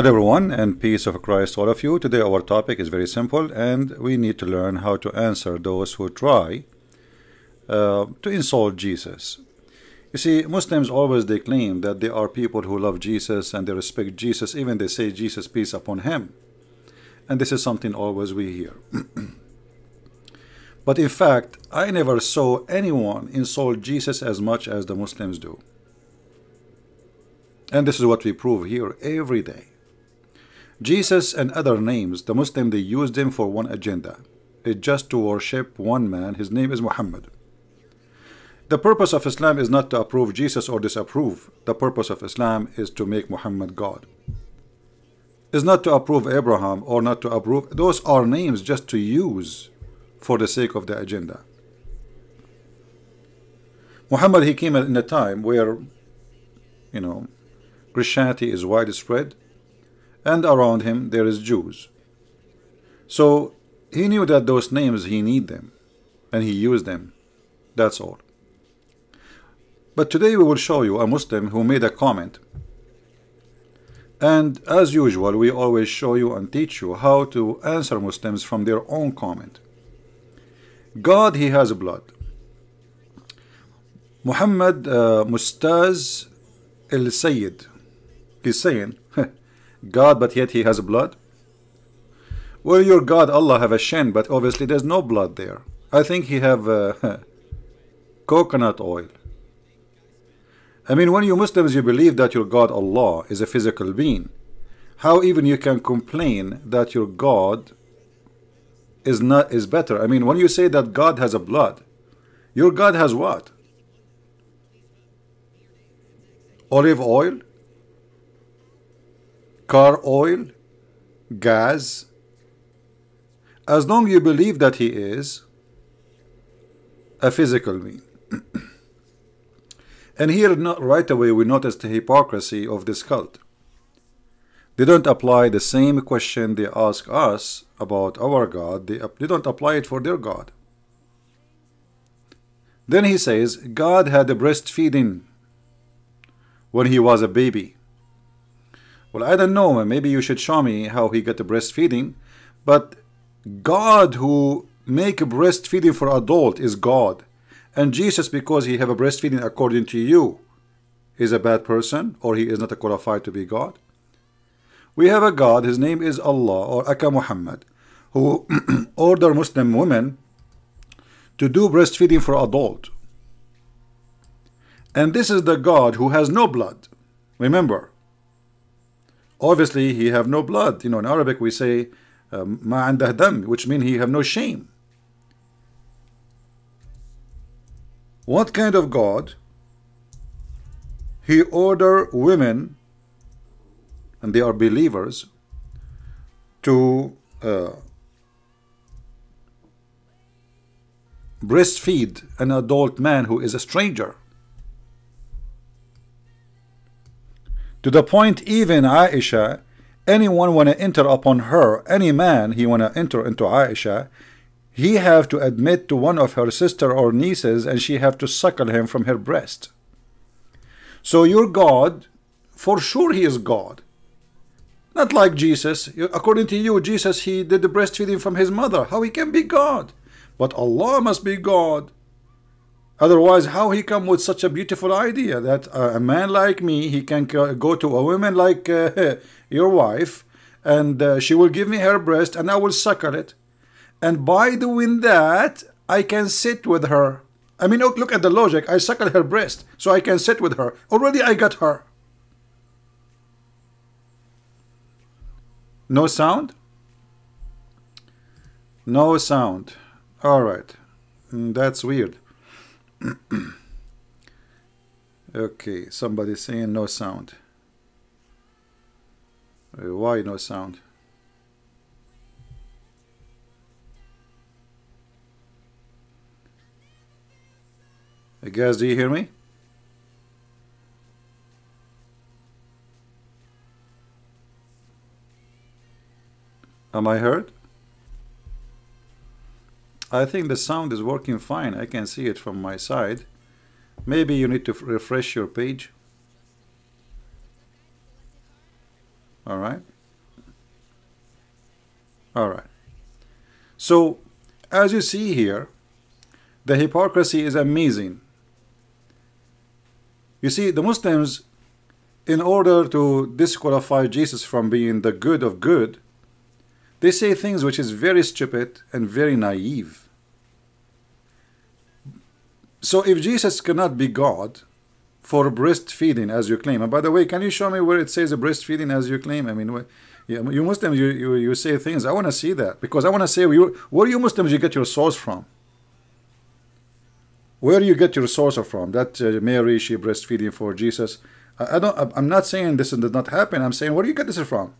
Hello everyone and peace of Christ to all of you. Today our topic is very simple and we need to learn how to answer those who try uh, to insult Jesus. You see, Muslims always they claim that they are people who love Jesus and they respect Jesus, even they say Jesus peace upon him. And this is something always we hear. but in fact, I never saw anyone insult Jesus as much as the Muslims do. And this is what we prove here every day. Jesus and other names, the Muslim, they use them for one agenda. It's just to worship one man. His name is Muhammad. The purpose of Islam is not to approve Jesus or disapprove. The purpose of Islam is to make Muhammad God. Is not to approve Abraham or not to approve. Those are names just to use for the sake of the agenda. Muhammad, he came in a time where, you know, Christianity is widespread and around him there is Jews. So he knew that those names he need them and he used them. That's all. But today we will show you a Muslim who made a comment. And as usual, we always show you and teach you how to answer Muslims from their own comment. God, he has blood. Muhammad uh, Mustaz El Sayyid, is saying, God, but yet he has blood? Well, your God, Allah, have a shin, but obviously there's no blood there. I think he have uh, coconut oil. I mean, when you Muslims, you believe that your God, Allah, is a physical being. How even you can complain that your God is not is better? I mean, when you say that God has a blood, your God has what? Olive oil? Car oil, gas. As long you believe that he is a physical being. and here right away we notice the hypocrisy of this cult. They don't apply the same question they ask us about our God. They, they don't apply it for their God. Then he says, God had a breastfeeding when he was a baby. Well, I don't know. Maybe you should show me how he got the breastfeeding. But God who make breastfeeding for adult is God. And Jesus, because he have a breastfeeding according to you, is a bad person or he is not qualified to be God. We have a God, his name is Allah or Aka Muhammad, who order Muslim women to do breastfeeding for adult. And this is the God who has no blood. Remember, obviously he have no blood. You know, in Arabic we say um, ma which means he have no shame. What kind of God? He order women, and they are believers, to uh, breastfeed an adult man who is a stranger. To the point even Aisha, anyone want to enter upon her, any man he want to enter into Aisha, he have to admit to one of her sister or nieces and she have to suckle him from her breast. So your God, for sure he is God. Not like Jesus. According to you, Jesus, he did the breastfeeding from his mother. How he can be God? But Allah must be God. Otherwise, how he come with such a beautiful idea that uh, a man like me, he can go to a woman like uh, your wife, and uh, she will give me her breast, and I will suckle it. And by doing that, I can sit with her. I mean, look, look at the logic. I suckle her breast, so I can sit with her. Already I got her. No sound? No sound. All right. Mm, that's weird. okay, somebody saying no sound. Uh, why no sound? Hey guys, do you hear me? Am I heard? I think the sound is working fine. I can see it from my side. Maybe you need to refresh your page. All right. All right. So, as you see here, the hypocrisy is amazing. You see, the Muslims, in order to disqualify Jesus from being the good of good, they say things which is very stupid and very naive. So if Jesus cannot be God for breastfeeding as you claim, and by the way, can you show me where it says breastfeeding as you claim? I mean, you Muslims, you, you, you say things, I want to see that because I want to say, where you Muslims you get your source from? Where do you get your source from? That uh, Mary, she breastfeeding for Jesus. I, I don't. I'm not saying this did not happen. I'm saying where do you get this from?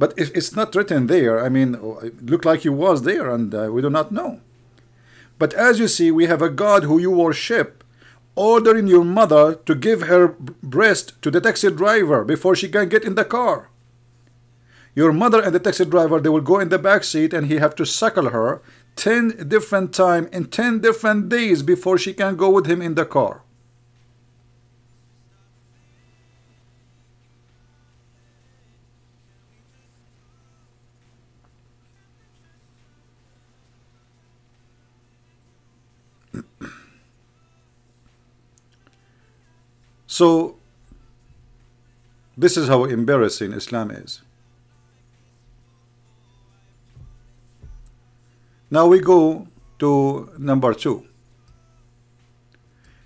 But if it's not written there, I mean, it looked like he was there, and uh, we do not know. But as you see, we have a God who you worship, ordering your mother to give her breast to the taxi driver before she can get in the car. Your mother and the taxi driver, they will go in the back seat and he have to suckle her 10 different time in 10 different days before she can go with him in the car. So this is how embarrassing Islam is. Now we go to number two.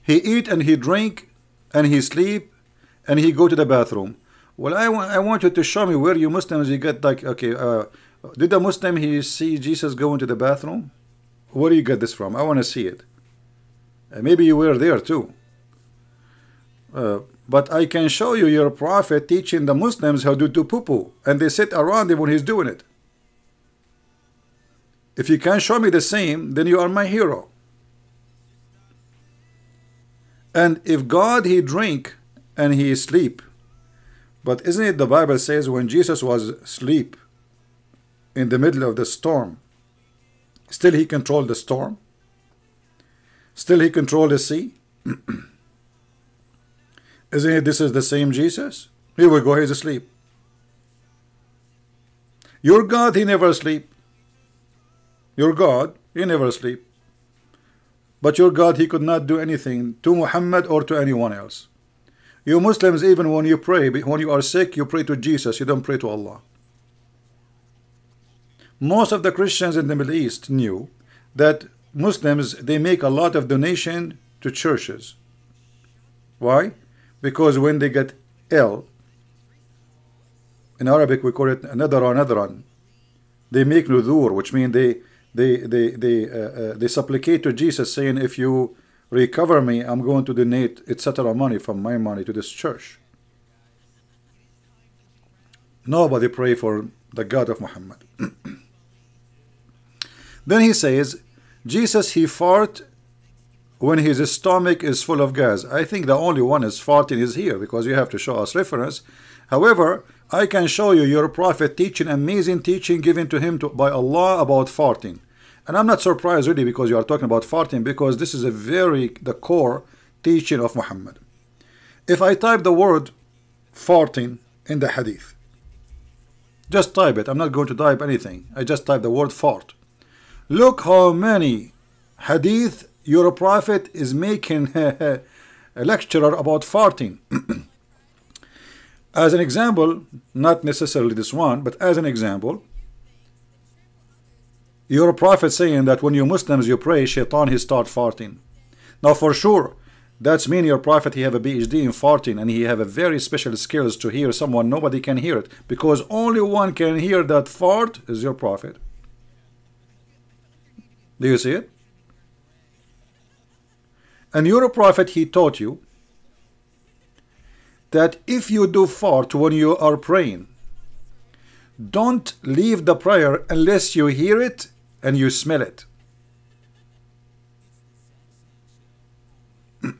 He eat and he drink and he sleep and he go to the bathroom. Well, I, want I want you to show me where you Muslims you get like, okay, uh, did a Muslim he see Jesus go into the bathroom? Where do you get this from? I want to see it. Maybe you were there too. Uh, but I can show you your prophet teaching the Muslims how to do poo-poo. And they sit around him when he's doing it. If you can show me the same, then you are my hero. And if God he drink and he sleep, but isn't it the Bible says when Jesus was asleep in the middle of the storm, still he controlled the storm? Still he controlled the sea? Isn't it this is the same Jesus? Here we go, he's asleep. Your God, he never sleep. Your God, he never sleep. But your God, he could not do anything to Muhammad or to anyone else. You Muslims, even when you pray, when you are sick, you pray to Jesus, you don't pray to Allah. Most of the Christians in the Middle East knew that Muslims, they make a lot of donation to churches. Why? Because when they get ill, in Arabic we call it nadaran nadaran, they make nudur, which means they they they they uh, uh, they supplicate to Jesus saying if you recover me I'm going to donate etc money from my money to this church. Nobody pray for the God of Muhammad. Then he says Jesus he fart when his stomach is full of gas I think the only one is farting is here because you have to show us reference however I can show you your prophet teaching amazing teaching given to him to, by Allah about farting and I'm not surprised really because you are talking about farting because this is a very the core teaching of Muhammad. If I type the word farting in the hadith, just type it. I'm not going to type anything. I just type the word fart. Look how many hadith your prophet is making a lecturer about farting. as an example, not necessarily this one, but as an example, your prophet saying that when you Muslims you pray, shaitan he start farting. Now for sure, that's mean your prophet he have a PhD in farting and he have a very special skills to hear someone nobody can hear it because only one can hear that fart is your prophet. Do you see it? And your prophet he taught you that if you do fart when you are praying, don't leave the prayer unless you hear it and you smell it.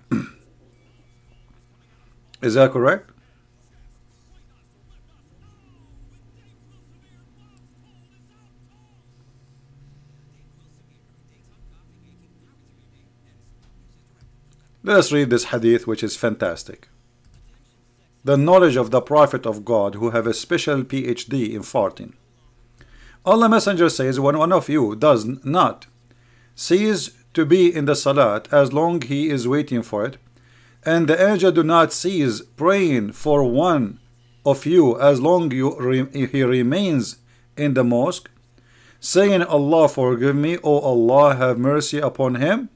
Is that correct? Let us read this hadith which is fantastic. The knowledge of the Prophet of God who have a special PhD in farting. Allah Messenger says, when one of you does not cease to be in the salat as long he is waiting for it, and the angel do not cease praying for one of you as long you re he remains in the mosque, saying, Allah forgive me, O Allah have mercy upon him,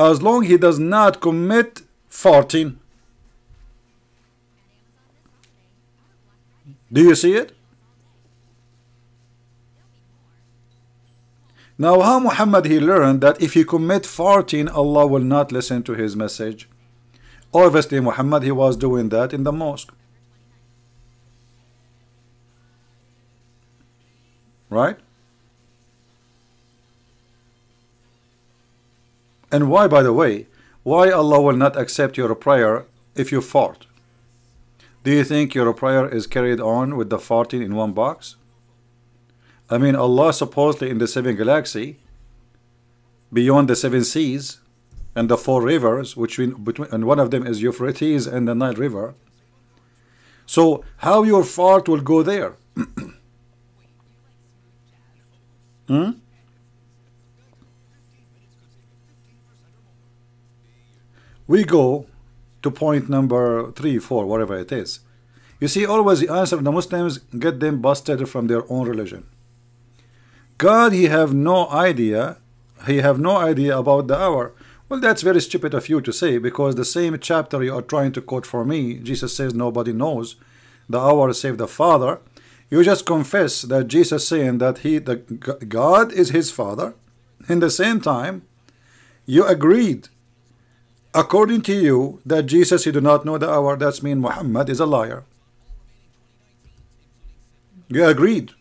as long he does not commit farting. Do you see it? Now how Muhammad he learned that if he commit farting, Allah will not listen to his message. Obviously Muhammad he was doing that in the mosque. Right? And why, by the way, why Allah will not accept your prayer if you fart? Do you think your prayer is carried on with the farting in one box? I mean, Allah supposedly in the seven galaxy, beyond the seven seas and the four rivers, which we, between, and one of them is Euphrates and the Nile River. So how your fart will go there? hmm? We go to point number three, four, whatever it is. You see, always the answer of the Muslims get them busted from their own religion. God, he have no idea, he have no idea about the hour. Well, that's very stupid of you to say, because the same chapter you are trying to quote for me, Jesus says nobody knows the hour save the Father. You just confess that Jesus saying that he, the God is his Father. In the same time, you agreed according to you that Jesus he do not know the hour that's mean Muhammad is a liar. You agreed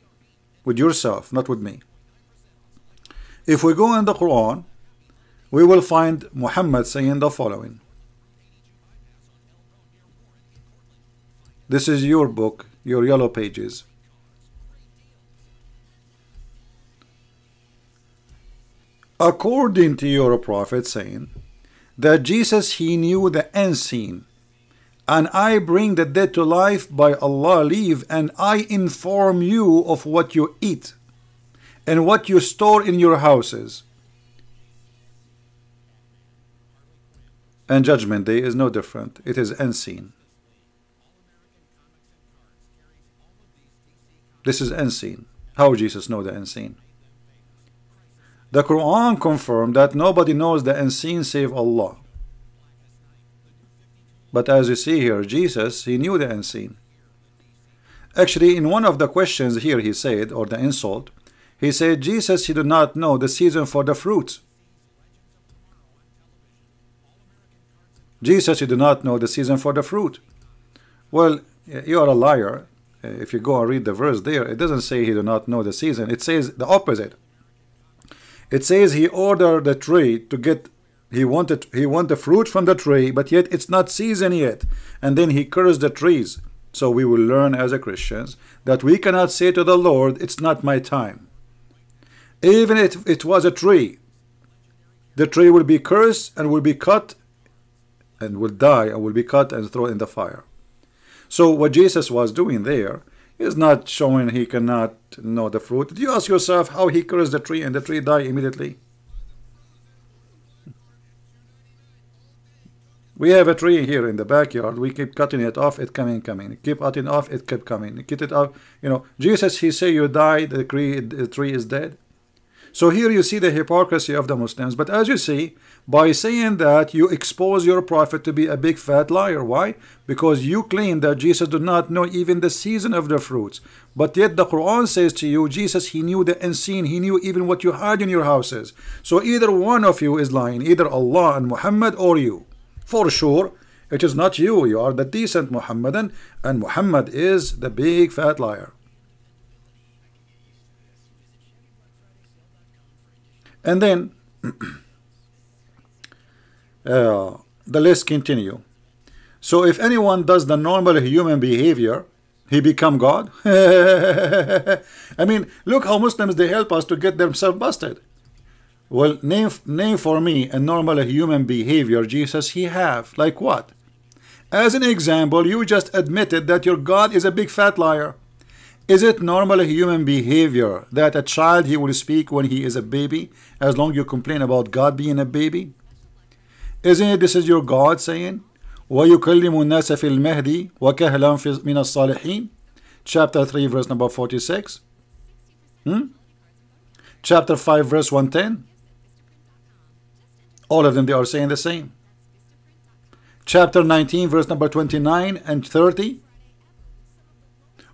with yourself not with me. If we go in the Quran we will find Muhammad saying the following. This is your book your yellow pages. According to your prophet saying that Jesus he knew the unseen and I bring the dead to life by Allah leave and I inform you of what you eat and what you store in your houses. And judgment day is no different. It is unseen this is unseen how Jesus know the unseen the Quran confirmed that nobody knows the unseen save Allah. But as you see here, Jesus, he knew the unseen. Actually, in one of the questions here he said, or the insult, he said, Jesus, he did not know the season for the fruits. Jesus, he did not know the season for the fruit. Well, you are a liar. If you go and read the verse there, it doesn't say he did not know the season. It says the opposite. It says he ordered the tree to get he wanted he want the fruit from the tree, but yet it's not season yet. And then he cursed the trees. So we will learn as a Christians that we cannot say to the Lord, it's not my time. Even if it was a tree, the tree will be cursed and will be cut and will die and will be cut and thrown in the fire. So what Jesus was doing there is not showing he cannot know the fruit. Do you ask yourself how he cursed the tree and the tree died immediately? We have a tree here in the backyard. We keep cutting it off, it coming, coming. Keep cutting off, it kept coming. Keep it off. You know, Jesus, he say you die, the tree, the tree is dead. So here you see the hypocrisy of the Muslims. But as you see, by saying that, you expose your prophet to be a big fat liar. Why? Because you claim that Jesus did not know even the season of the fruits. But yet the Quran says to you, Jesus, he knew the unseen. He knew even what you had in your houses. So either one of you is lying, either Allah and Muhammad or you. For sure, it is not you. You are the decent Muhammadan and Muhammad is the big fat liar. And then uh, the list continue. So if anyone does the normal human behavior, he become God. I mean, look how Muslims they help us to get themselves busted. Well, name name for me a normal human behavior Jesus he have. Like what? As an example, you just admitted that your God is a big fat liar. Is it normal human behavior that a child he will speak when he is a baby as long you complain about God being a baby? Isn't it this is your God saying ويكلم الناس في المهدي وكهلا من الصالحين chapter 3 verse number 46 hmm? chapter 5 verse 110 all of them they are saying the same chapter 19 verse number 29 and 30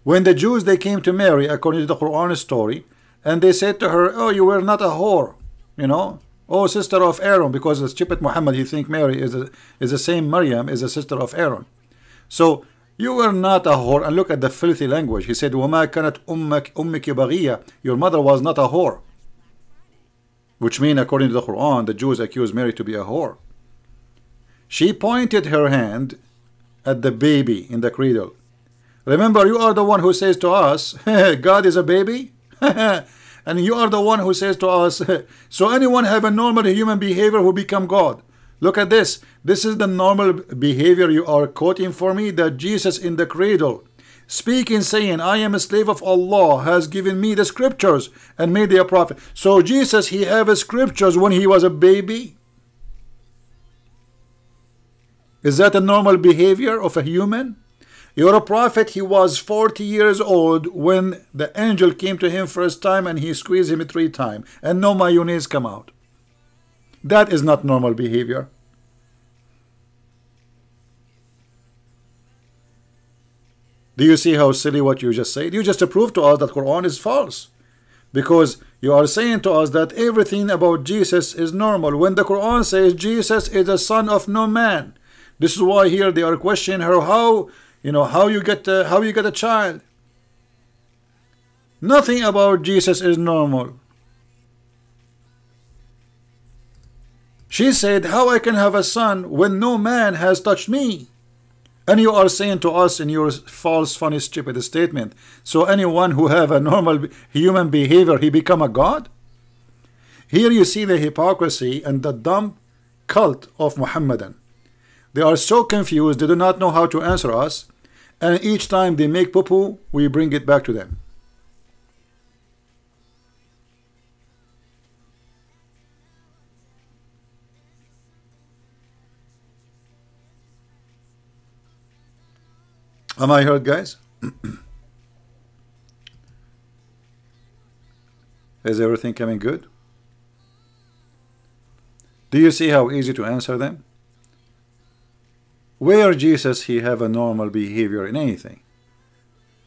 when the Jews they came to Mary according to the Quran story and they said to her oh you were not a whore you know oh sister of Aaron because the stupid Muhammad you think Mary is a, is the same Maryam is a sister of Aaron so you were not a whore and look at the filthy language he said وما كانت أمك أمك بغية your mother was not a whore which mean according to the Quran the Jews accused Mary to be a whore she pointed her hand at the baby in the cradle remember you are the one who says to us God is a baby and you are the one who says to us so anyone have a normal human behavior who become God? Look at this. This is the normal behavior you are quoting for me that Jesus in the cradle. Speaking saying I am a slave of Allah has given me the scriptures and made me a prophet. So Jesus he have scriptures when he was a baby? Is that a normal behavior of a human you're a prophet. He was 40 years old when the angel came to him first time and he squeezed him three times and no mayonnaise come out. That is not normal behavior. Do you see how silly what you just said? You just proved to us that Quran is false. Because you are saying to us that everything about Jesus is normal. When the Quran says Jesus is the son of no man. This is why here they are questioning her how you know how you get uh, how you get a child? Nothing about Jesus is normal. She said how I can have a son when no man has touched me? And you are saying to us in your false funny stupid statement so anyone who have a normal human behavior he become a god? Here you see the hypocrisy and the dumb cult of Muhammadan. They are so confused they do not know how to answer us and each time they make poo-poo we bring it back to them Am I heard guys? Is everything coming good? Do you see how easy to answer them? Where Jesus he have a normal behavior in anything.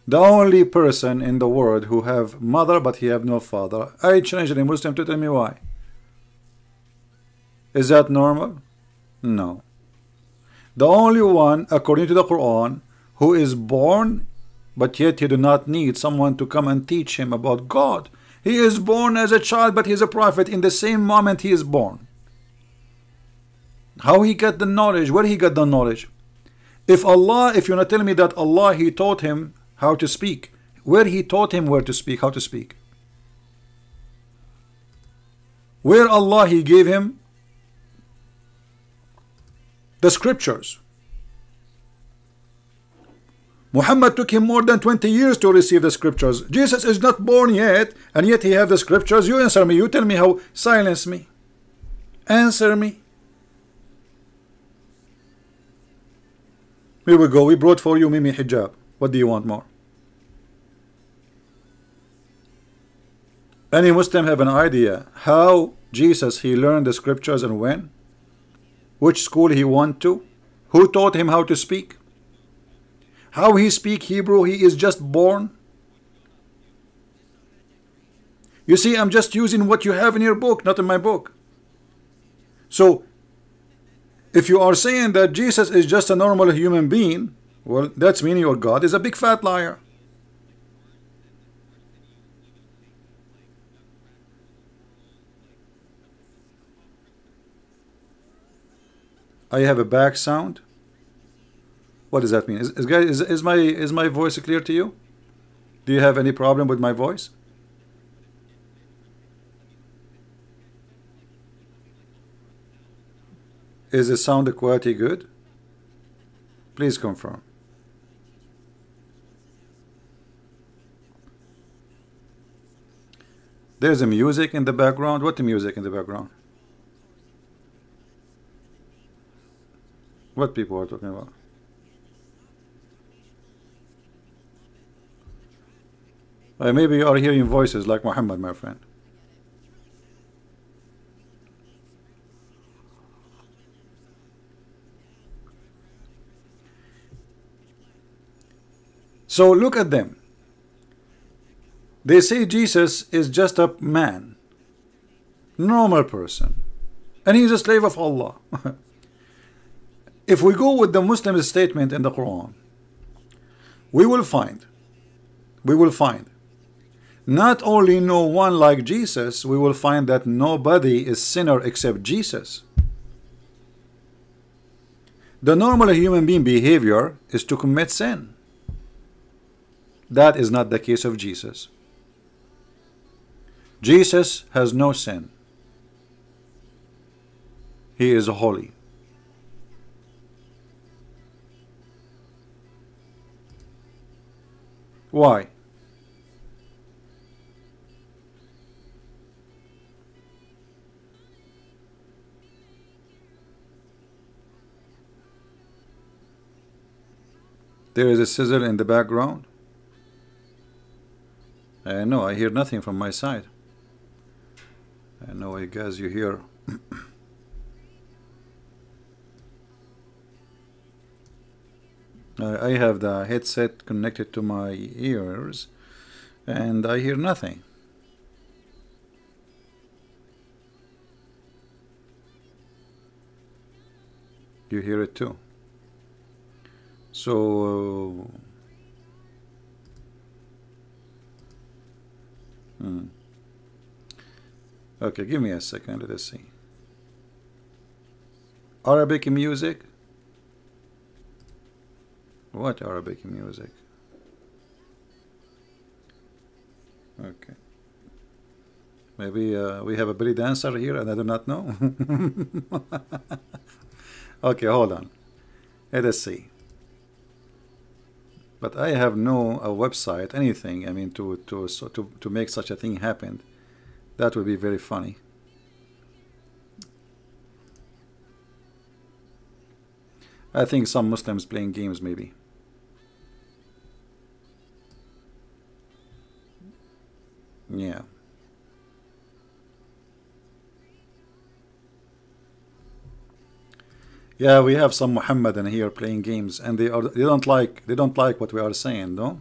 The only person in the world who have mother but he have no father. I challenge any Muslim to tell me why. Is that normal? No. The only one, according to the Quran, who is born, but yet he do not need someone to come and teach him about God. He is born as a child, but he is a prophet in the same moment he is born. How he got the knowledge? Where he got the knowledge? If Allah, if you're not telling me that Allah, He taught him how to speak, where He taught him where to speak, how to speak. Where Allah, He gave him the scriptures. Muhammad took him more than 20 years to receive the scriptures. Jesus is not born yet, and yet he have the scriptures. You answer me. You tell me how. Silence me. Answer me. Here we go. We brought for you Mimi Hijab. What do you want more? Any Muslim have an idea how Jesus he learned the scriptures and when? Which school he went to? Who taught him how to speak? How he speak Hebrew? He is just born. You see, I'm just using what you have in your book, not in my book. So if you are saying that Jesus is just a normal human being, well, that's meaning your God is a big fat liar. I have a back sound. What does that mean? Is, is, is, my is my voice clear to you? Do you have any problem with my voice? Is the sound quality good? Please confirm. There's a music in the background. What the music in the background? What people are talking about? Uh, maybe you are hearing voices like Muhammad, my friend. So look at them. They say Jesus is just a man, normal person, and he's a slave of Allah. if we go with the Muslim statement in the Quran, we will find, we will find, not only no one like Jesus, we will find that nobody is sinner except Jesus. The normal human being behavior is to commit sin. That is not the case of Jesus. Jesus has no sin. He is holy. Why? There is a sizzle in the background. Uh, I know, I hear nothing from my side. Uh, I know, I guess you hear. Uh, I have the headset connected to my ears and I hear nothing. You hear it too. So, uh, hmm. Okay, give me a second. Let us see. Arabic music. What Arabic music? Okay. Maybe uh, we have a belly dancer here and I do not know. okay, hold on. Let us see. But I have no a website, anything. I mean, to to so to to make such a thing happen. That would be very funny. I think some Muslims playing games maybe. Yeah. Yeah, we have some Muhammadan here playing games and they are they don't like they don't like what we are saying, no?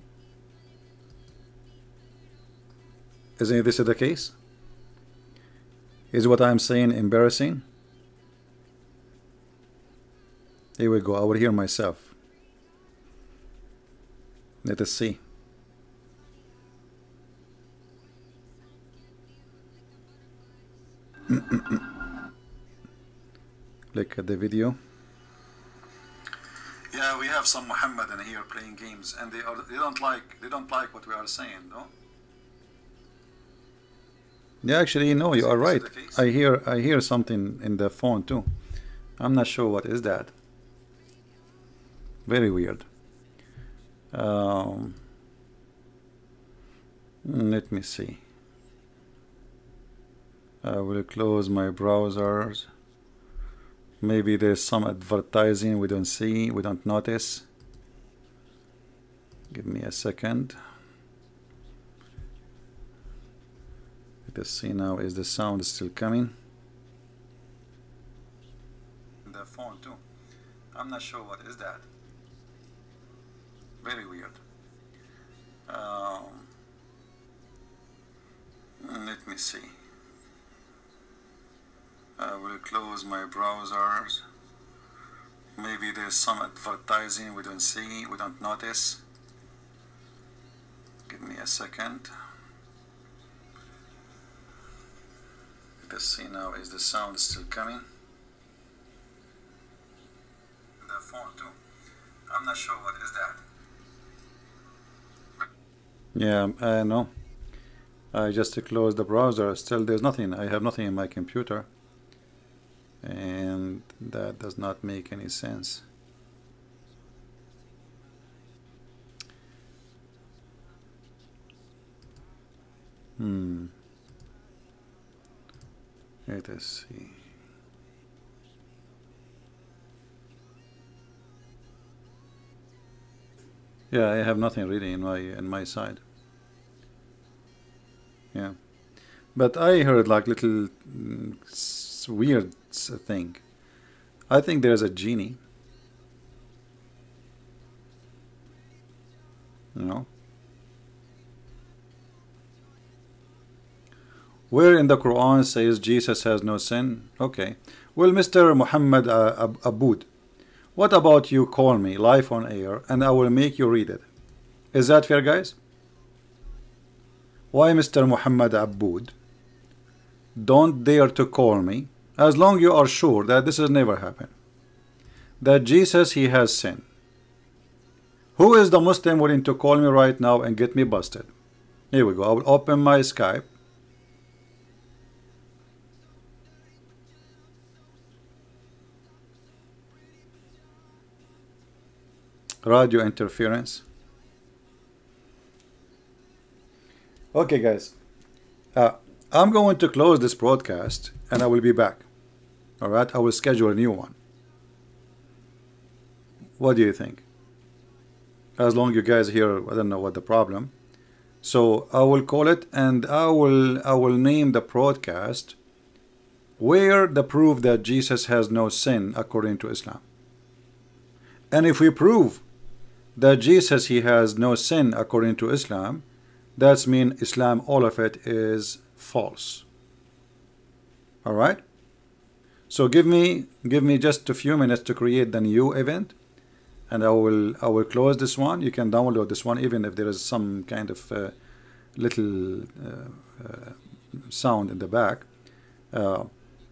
Isn't this the case? Is what I'm saying embarrassing? Here we go. I will hear myself. Let us see. Look at the video. Yeah, we have some Muhammadan here playing games, and they are they don't like they don't like what we are saying, no? Yeah, actually, no, you are right. I hear I hear something in the phone too. I'm not sure what is that. Very weird. Um, let me see. I will close my browsers. Maybe there's some advertising we don't see, we don't notice. Give me a second. Let's see now, is the sound still coming? The phone too. I'm not sure what is that. Very weird. Um, let me see. I will close my browsers. Maybe there's some advertising we don't see, we don't notice. Give me a second. Let's see now, is the sound still coming? The phone too. I'm not sure what is that. Yeah, I know. I just closed the browser. Still, there's nothing. I have nothing in my computer. And that does not make any sense. Hmm. Let us see. Yeah, I have nothing really in my in my side. Yeah, but I heard like little mm, weird thing. I think there's a genie. You know. Where in the Quran says Jesus has no sin? Okay. Well, Mr. Muhammad uh, Aboud, what about you call me live on air and I will make you read it? Is that fair, guys? Why Mr. Muhammad Aboud? Don't dare to call me as long you are sure that this has never happened. That Jesus, he has sin. Who is the Muslim willing to call me right now and get me busted? Here we go. I will open my Skype. radio interference okay guys uh, I'm going to close this broadcast and I will be back all right I will schedule a new one. What do you think? As long you guys hear I don't know what the problem. So I will call it and I will I will name the broadcast where the proof that Jesus has no sin according to Islam. And if we prove that Jesus he has no sin according to Islam that's mean Islam all of it is false. All right so give me give me just a few minutes to create the new event and I will I will close this one. You can download this one even if there is some kind of uh, little uh, uh, sound in the back. Uh,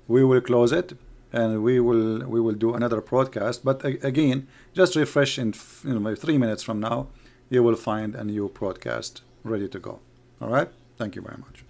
we will close it and we will we will do another broadcast. But again just refresh in you know three minutes from now you will find a new broadcast ready to go. All right? Thank you very much